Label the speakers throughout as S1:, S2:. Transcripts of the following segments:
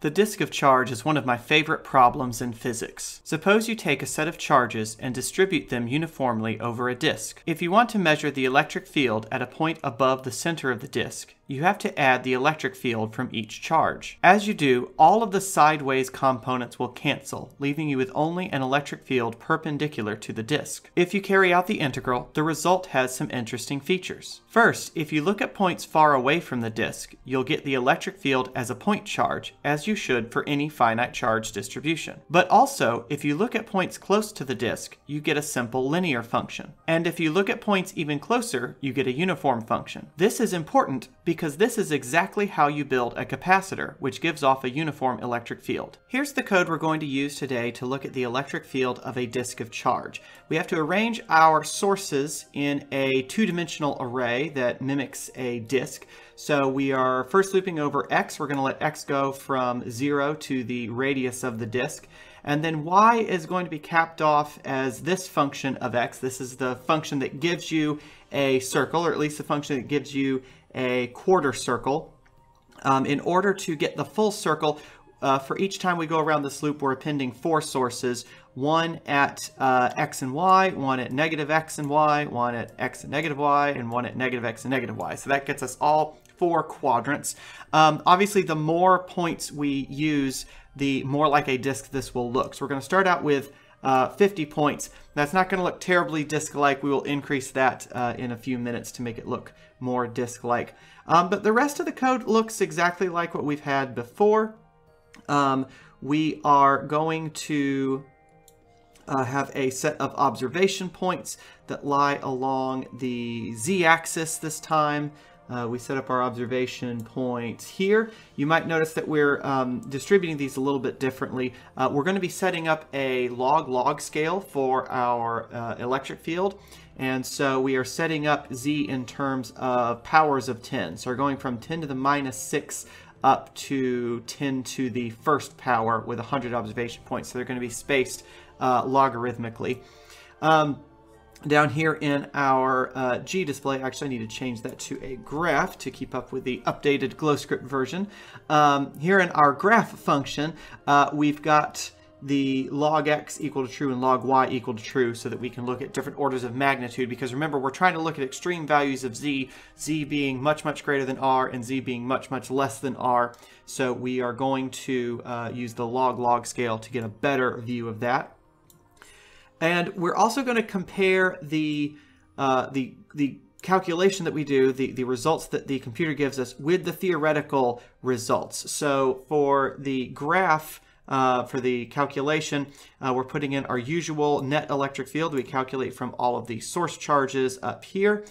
S1: The disk of charge is one of my favorite problems in physics. Suppose you take a set of charges and distribute them uniformly over a disk. If you want to measure the electric field at a point above the center of the disk, you have to add the electric field from each charge. As you do, all of the sideways components will cancel, leaving you with only an electric field perpendicular to the disk. If you carry out the integral, the result has some interesting features. First, if you look at points far away from the disk, you'll get the electric field as a point charge, as you should for any finite charge distribution. But also, if you look at points close to the disk, you get a simple linear function. And if you look at points even closer, you get a uniform function. This is important because because this is exactly how you build a capacitor, which gives off a uniform electric field. Here's the code we're going to use today to look at the electric field of a disk of charge. We have to arrange our sources in a two-dimensional array that mimics a disk. So we are first looping over x. We're going to let x go from 0 to the radius of the disk. And then y is going to be capped off as this function of x. This is the function that gives you a circle, or at least the function that gives you a quarter circle. Um, in order to get the full circle, uh, for each time we go around this loop, we're appending four sources, one at uh, x and y, one at negative x and y, one at x and negative y, and one at negative x and negative y. So that gets us all four quadrants. Um, obviously, the more points we use, the more like a disk this will look. So we're going to start out with uh, 50 points. That's not going to look terribly disk-like. We will increase that uh, in a few minutes to make it look more disk-like. Um, but the rest of the code looks exactly like what we've had before. Um, we are going to uh, have a set of observation points that lie along the z-axis this time. Uh, we set up our observation points here. You might notice that we're um, distributing these a little bit differently. Uh, we're going to be setting up a log-log scale for our uh, electric field. And so we are setting up z in terms of powers of 10. So we're going from 10 to the minus 6 up to 10 to the first power with 100 observation points. So they're going to be spaced uh, logarithmically. Um, down here in our uh, G display, actually I need to change that to a graph to keep up with the updated GlowScript version. Um, here in our graph function, uh, we've got the log x equal to true and log y equal to true so that we can look at different orders of magnitude because remember we're trying to look at extreme values of z, z being much much greater than r and z being much much less than r. So we are going to uh, use the log log scale to get a better view of that. And we're also going to compare the, uh, the, the calculation that we do, the, the results that the computer gives us, with the theoretical results. So for the graph, uh, for the calculation, uh, we're putting in our usual net electric field. We calculate from all of the source charges up here.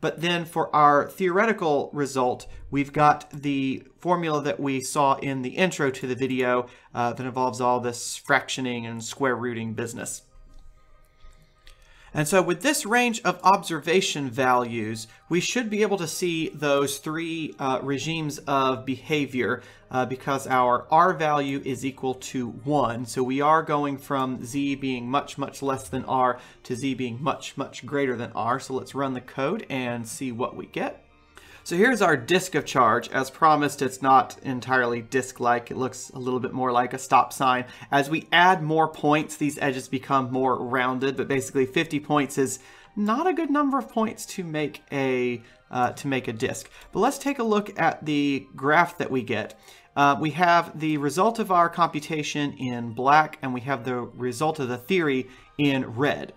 S1: But then for our theoretical result, we've got the formula that we saw in the intro to the video uh, that involves all this fractioning and square rooting business. And so with this range of observation values, we should be able to see those three uh, regimes of behavior uh, because our R value is equal to 1. So we are going from Z being much, much less than R to Z being much, much greater than R. So let's run the code and see what we get. So here's our disk of charge. As promised, it's not entirely disk-like. It looks a little bit more like a stop sign. As we add more points, these edges become more rounded, but basically 50 points is not a good number of points to make a uh, to make a disk. But let's take a look at the graph that we get. Uh, we have the result of our computation in black, and we have the result of the theory in red.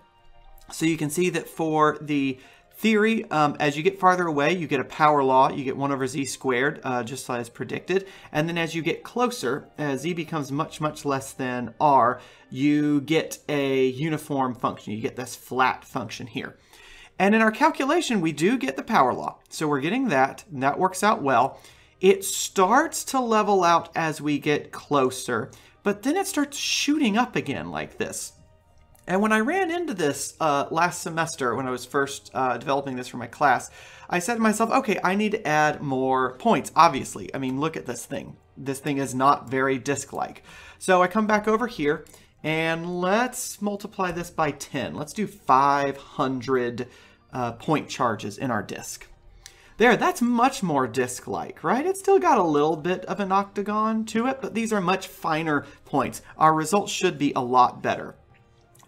S1: So you can see that for the Theory, um, as you get farther away, you get a power law. You get 1 over z squared, uh, just as predicted. And then as you get closer, as z becomes much, much less than r, you get a uniform function. You get this flat function here. And in our calculation, we do get the power law. So we're getting that, and that works out well. It starts to level out as we get closer, but then it starts shooting up again like this. And when I ran into this uh, last semester, when I was first uh, developing this for my class, I said to myself, okay, I need to add more points, obviously. I mean, look at this thing. This thing is not very disk-like. So I come back over here, and let's multiply this by 10. Let's do 500 uh, point charges in our disk. There, that's much more disc-like, right? It's still got a little bit of an octagon to it, but these are much finer points. Our results should be a lot better.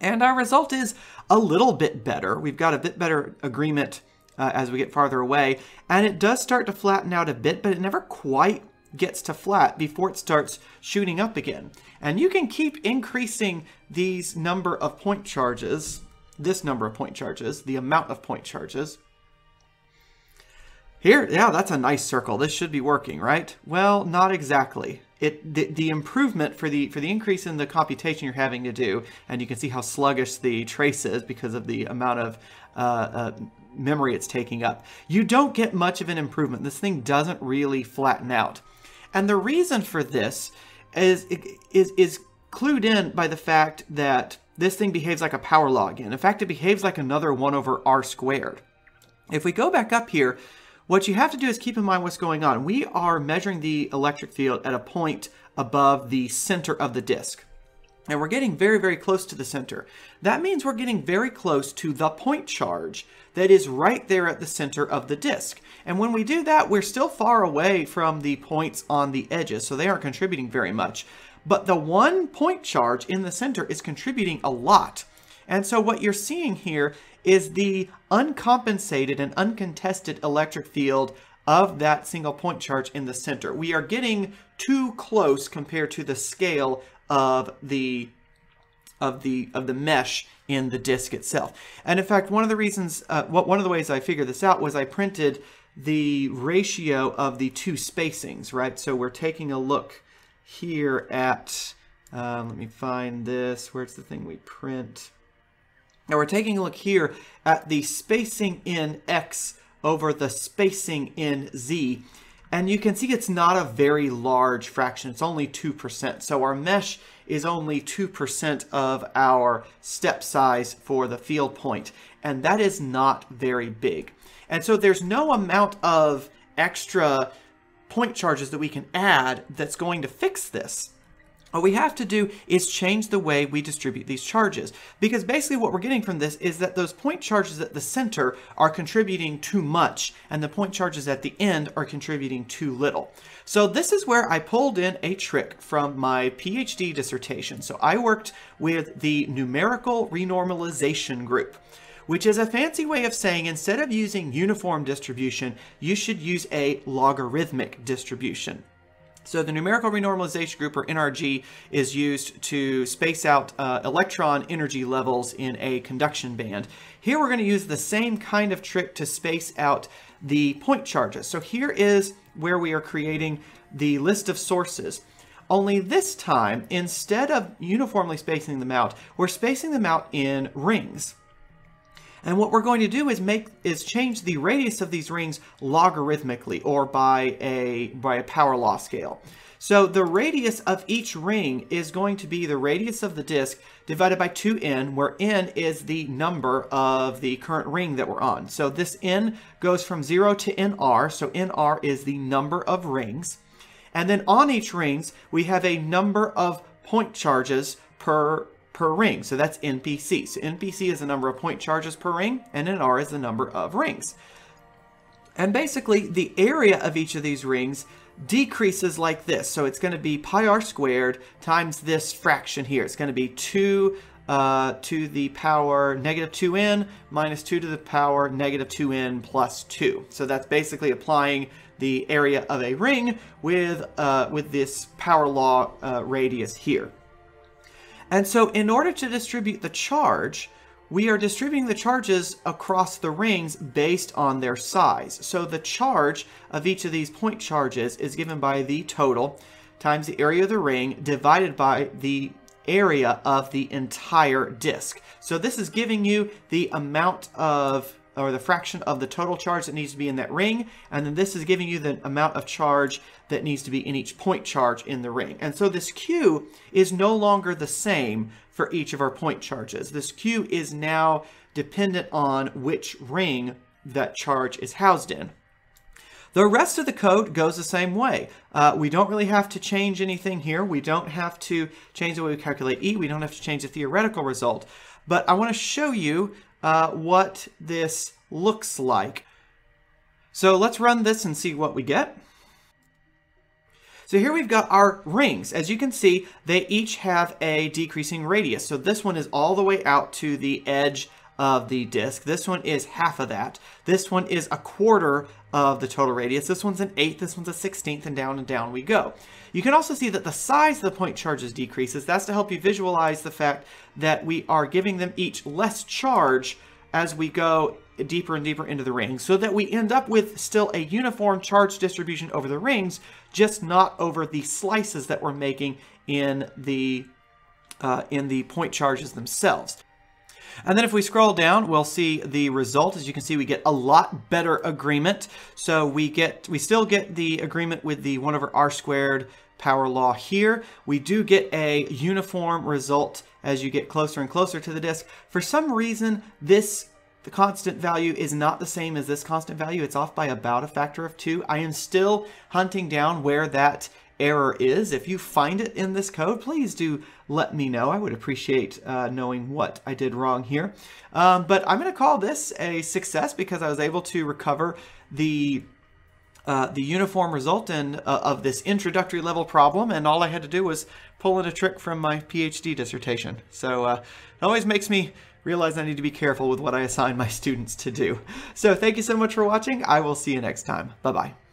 S1: And our result is a little bit better. We've got a bit better agreement uh, as we get farther away, and it does start to flatten out a bit, but it never quite gets to flat before it starts shooting up again. And you can keep increasing these number of point charges, this number of point charges, the amount of point charges, here, yeah, that's a nice circle. This should be working, right? Well, not exactly. It the, the, improvement for the for the increase in the computation you're having to do, and you can see how sluggish the trace is because of the amount of uh, uh, memory it's taking up. You don't get much of an improvement. This thing doesn't really flatten out, and the reason for this is is is clued in by the fact that this thing behaves like a power law again. In fact, it behaves like another one over r squared. If we go back up here what you have to do is keep in mind what's going on. We are measuring the electric field at a point above the center of the disk. And we're getting very, very close to the center. That means we're getting very close to the point charge that is right there at the center of the disk. And when we do that, we're still far away from the points on the edges, so they aren't contributing very much. But the one point charge in the center is contributing a lot. And so what you're seeing here is the uncompensated and uncontested electric field of that single point charge in the center. We are getting too close compared to the scale of the of the of the mesh in the disk itself. And in fact, one of the reasons, uh, one of the ways I figured this out was I printed the ratio of the two spacings, right? So we're taking a look here at, uh, let me find this, where's the thing we print? Now we're taking a look here at the spacing in X over the spacing in Z. And you can see it's not a very large fraction. It's only 2%. So our mesh is only 2% of our step size for the field point. And that is not very big. And so there's no amount of extra point charges that we can add that's going to fix this. What we have to do is change the way we distribute these charges. Because basically what we're getting from this is that those point charges at the center are contributing too much, and the point charges at the end are contributing too little. So this is where I pulled in a trick from my PhD dissertation. So I worked with the numerical renormalization group which is a fancy way of saying instead of using uniform distribution, you should use a logarithmic distribution. So the numerical renormalization group, or NRG, is used to space out uh, electron energy levels in a conduction band. Here we're going to use the same kind of trick to space out the point charges. So here is where we are creating the list of sources. Only this time, instead of uniformly spacing them out, we're spacing them out in rings. And what we're going to do is make is change the radius of these rings logarithmically or by a by a power law scale. So the radius of each ring is going to be the radius of the disk divided by 2n, where n is the number of the current ring that we're on. So this n goes from 0 to nr, so nr is the number of rings. And then on each rings, we have a number of point charges per per ring. So that's NPC. So NPC is the number of point charges per ring, and NR is the number of rings. And basically, the area of each of these rings decreases like this. So it's going to be pi r squared times this fraction here. It's going to be 2 uh, to the power negative 2n minus 2 to the power negative 2n plus 2. So that's basically applying the area of a ring with, uh, with this power law uh, radius here. And so in order to distribute the charge, we are distributing the charges across the rings based on their size. So the charge of each of these point charges is given by the total times the area of the ring divided by the area of the entire disk. So this is giving you the amount of or the fraction of the total charge that needs to be in that ring. And then this is giving you the amount of charge that needs to be in each point charge in the ring. And so this Q is no longer the same for each of our point charges. This Q is now dependent on which ring that charge is housed in. The rest of the code goes the same way. Uh, we don't really have to change anything here. We don't have to change the way we calculate E. We don't have to change the theoretical result. But I want to show you uh, what this looks like. So let's run this and see what we get. So here we've got our rings. As you can see, they each have a decreasing radius. So this one is all the way out to the edge of the disk. This one is half of that. This one is a quarter of the total radius. This one's an eighth, this one's a sixteenth, and down and down we go. You can also see that the size of the point charges decreases. That's to help you visualize the fact that we are giving them each less charge as we go deeper and deeper into the ring so that we end up with still a uniform charge distribution over the rings, just not over the slices that we're making in the uh, in the point charges themselves. And then if we scroll down, we'll see the result. As you can see, we get a lot better agreement. So we get, we still get the agreement with the 1 over r squared power law here. We do get a uniform result as you get closer and closer to the disk. For some reason, this the constant value is not the same as this constant value. It's off by about a factor of two. I am still hunting down where that error is. If you find it in this code, please do let me know. I would appreciate uh, knowing what I did wrong here. Um, but I'm going to call this a success because I was able to recover the uh, the uniform result in, uh, of this introductory level problem, and all I had to do was pull in a trick from my PhD dissertation. So uh, it always makes me realize I need to be careful with what I assign my students to do. So thank you so much for watching. I will see you next time. Bye-bye.